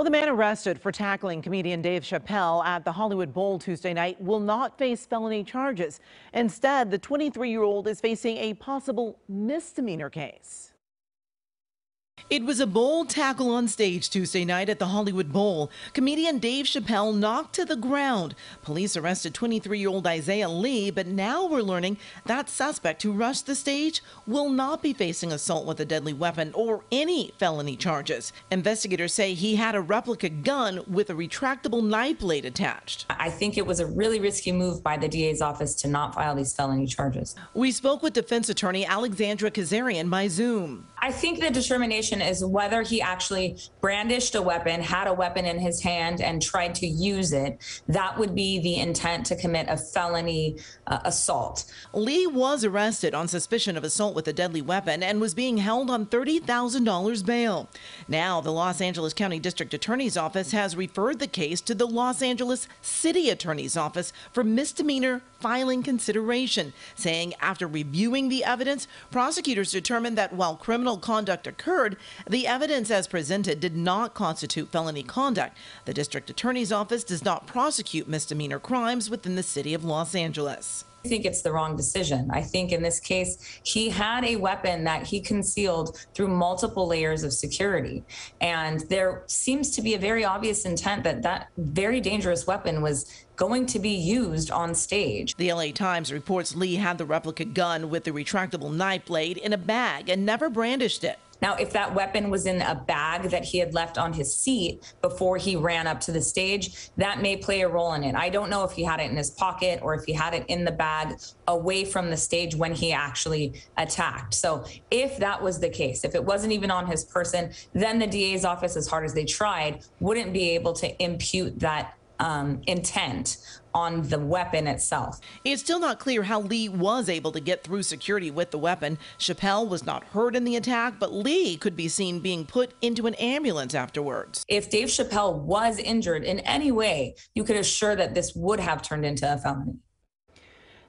Well, the man arrested for tackling comedian Dave Chappelle at the Hollywood Bowl Tuesday night will not face felony charges. Instead, the 23 year old is facing a possible misdemeanor case. It was a bold tackle on stage Tuesday night at the Hollywood Bowl. Comedian Dave Chappelle knocked to the ground. Police arrested 23 year old Isaiah Lee, but now we're learning that suspect who rushed the stage will not be facing assault with a deadly weapon or any felony charges. Investigators say he had a replica gun with a retractable knife blade attached. I think it was a really risky move by the DA's office to not file these felony charges. We spoke with defense attorney Alexandra Kazarian by Zoom. I think the determination is whether he actually brandished a weapon, had a weapon in his hand, and tried to use it. That would be the intent to commit a felony uh, assault. Lee was arrested on suspicion of assault with a deadly weapon and was being held on $30,000 bail. Now, the Los Angeles County District Attorney's Office has referred the case to the Los Angeles City Attorney's Office for misdemeanor filing consideration, saying after reviewing the evidence, prosecutors determined that while criminal criminal conduct occurred, the evidence as presented did not constitute felony conduct. The district attorney's office does not prosecute misdemeanor crimes within the city of Los Angeles. Think it's the wrong decision. I think in this case, he had a weapon that he concealed through multiple layers of security. And there seems to be a very obvious intent that that very dangerous weapon was going to be used on stage. The LA Times reports Lee had the replica gun with the retractable knife blade in a bag and never brandished it. Now, if that weapon was in a bag that he had left on his seat before he ran up to the stage, that may play a role in it. I don't know if he had it in his pocket or if he had it in the bag away from the stage when he actually attacked. So, if that was the case, if it wasn't even on his person, then the DA's office, as hard as they tried, wouldn't be able to impute that um, intent on the weapon itself. It's still not clear how Lee was able to get through security with the weapon. Chappelle was not hurt in the attack, but Lee could be seen being put into an ambulance afterwards. If Dave Chappelle was injured in any way, you could assure that this would have turned into a felony.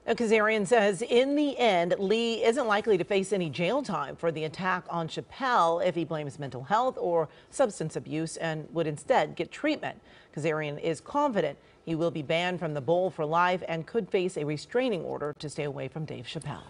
Kazarian says in the end, Lee isn't likely to face any jail time for the attack on Chappelle if he blames mental health or substance abuse and would instead get treatment. Kazarian is confident he will be banned from the bowl for life and could face a restraining order to stay away from Dave Chappelle.